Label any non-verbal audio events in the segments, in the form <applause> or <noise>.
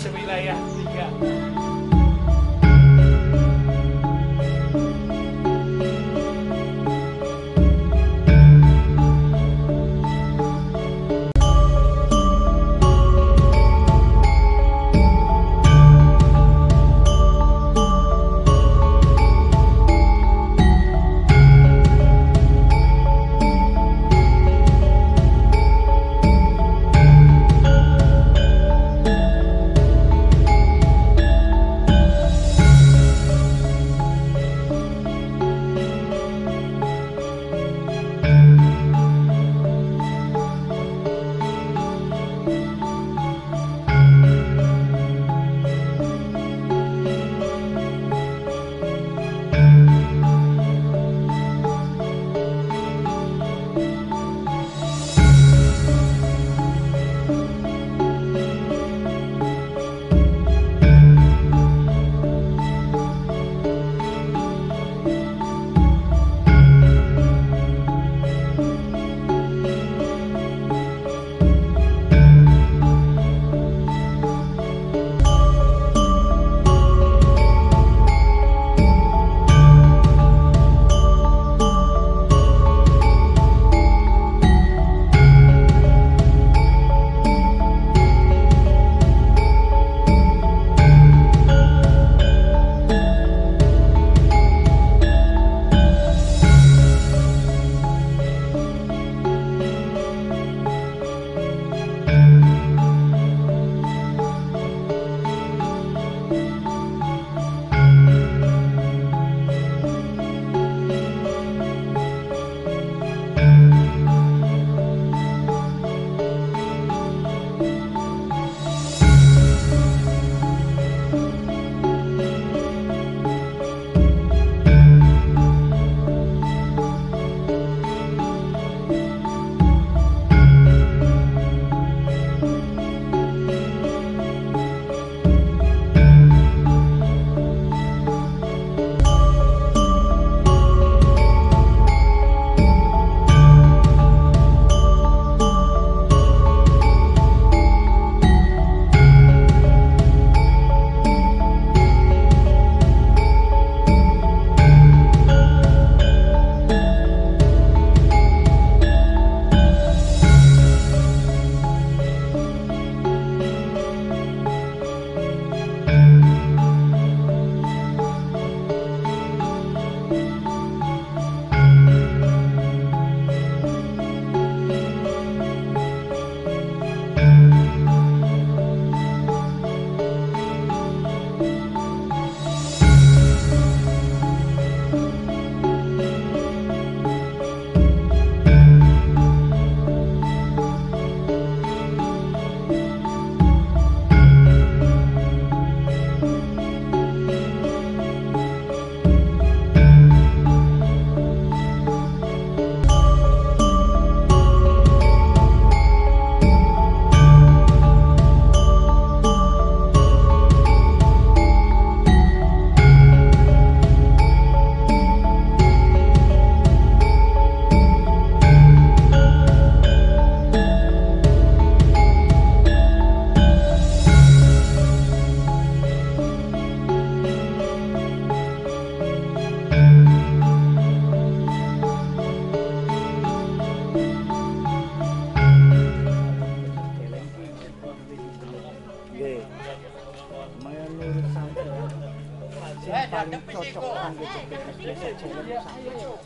sewilayah tiga.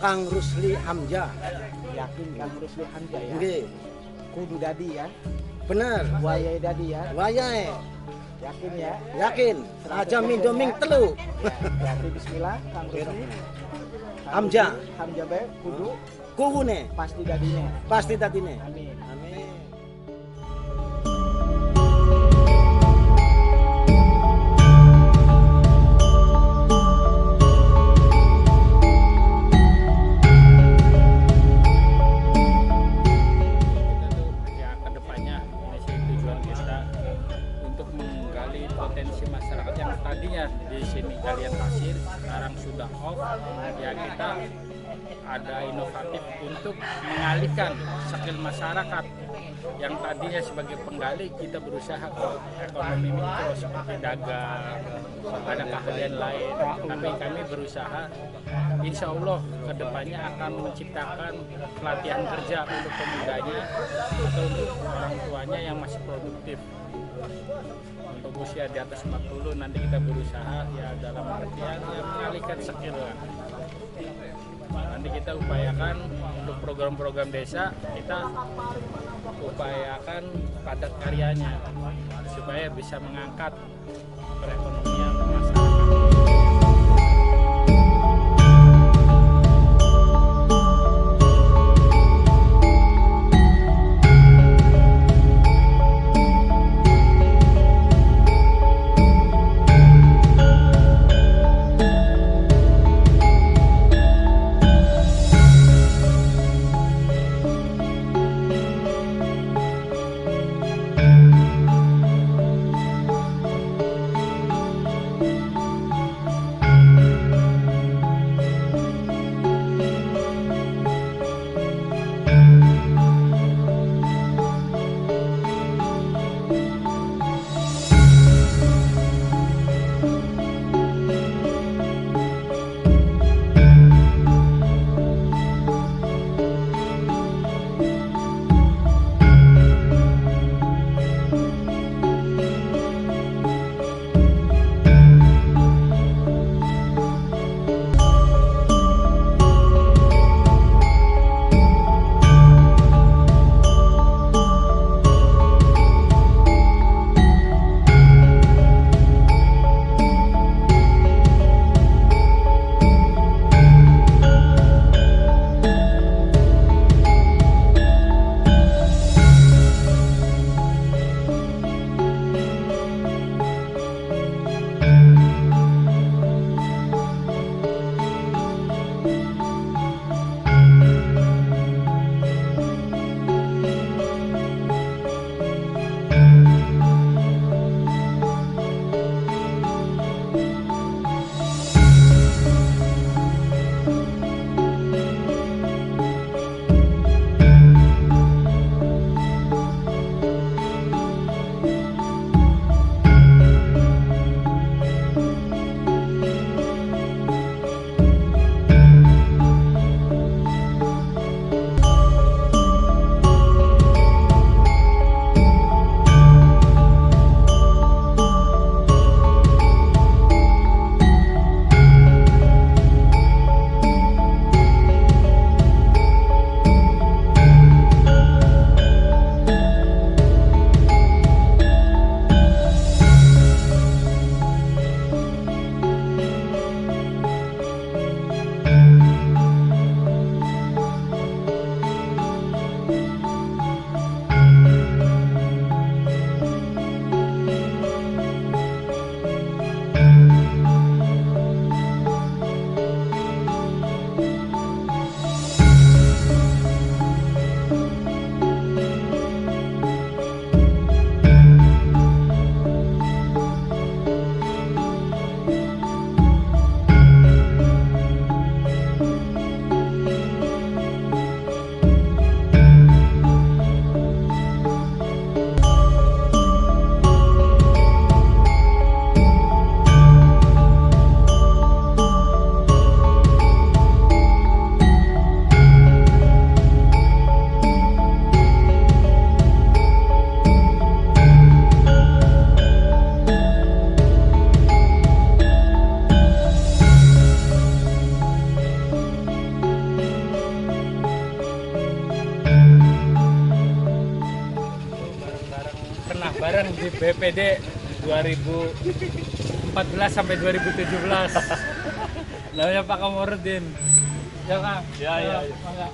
Kang Rusli Hamzah. Yakin Kang Rusli Hamzah ya? Nggih. Kudu dadi ya. Bener. Wayai dadi ya. Wayahe. Yakin ya? Yakin. Aja mindoming telu. Berarti bismillah Kang Rusli. Hamzah. Hamzah bae kudu Kuwune pasti dadine. pasti tatine. Amin. Sudah off ya kita ada inovatif untuk mengalihkan skill masyarakat. Yang tadinya sebagai penggali kita berusaha ke ekonomi mikro seperti dagang ada keahlian lain. Tapi kami berusaha insya Allah ke depannya akan menciptakan pelatihan kerja untuk pemudanya atau untuk orang tuanya yang masih produktif untuk usia di atas 40 nanti kita berusaha ya dalam artian ya mengalihkan skill lah. Nanti kita upayakan untuk program-program desa kita upayakan padat karyanya supaya bisa mengangkat perekonomian sampai 2017 <laughs> namanya Pak Kamorudin ya Kang Ya, ya, ya. Mangga.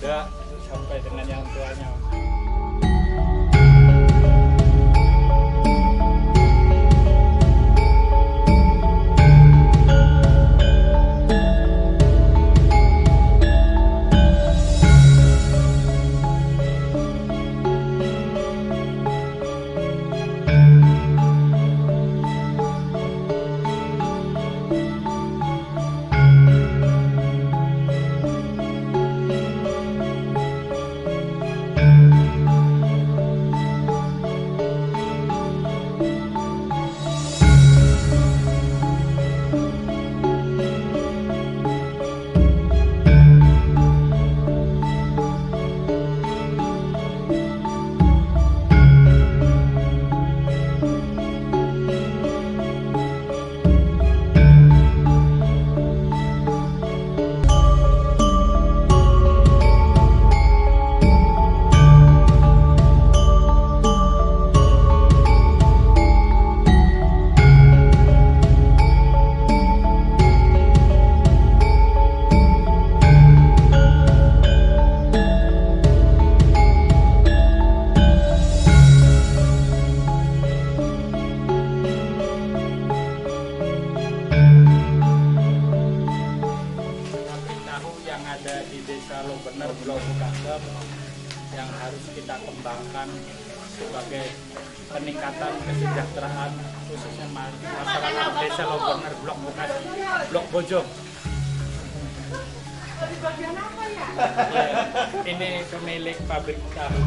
对啊。Desa Lombongan Blok Bekasi, Blok Bojong. Ini pemilik pabrik tahu.